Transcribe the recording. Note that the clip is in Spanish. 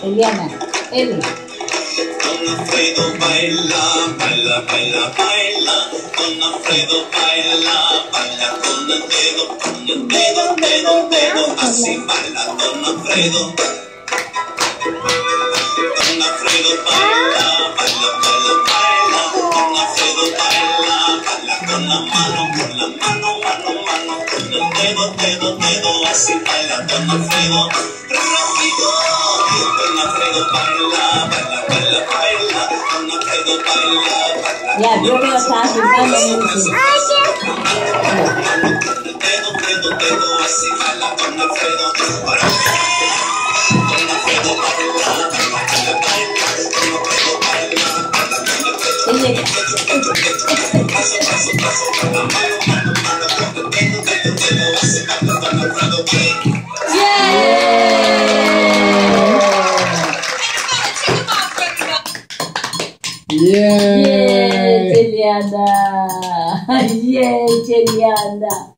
Juliana. Eli. Alfredo baila, baila, baila, baila. Don Alfredo baila, baila con el dedo, con el dedo, dedo, dedo. Así baila Don Alfredo. Don Alfredo baila, baila, baila, baila. Don Alfredo baila, baila con la mano, con la mano, mano, mano. Con el dedo, dedo, dedo. Así baila Don Alfredo. Rápido. Baila, baila, baila. Don Alfredo baila, baila. Ya, Yeah, Yeah. Juliana. Yeah, Juliana.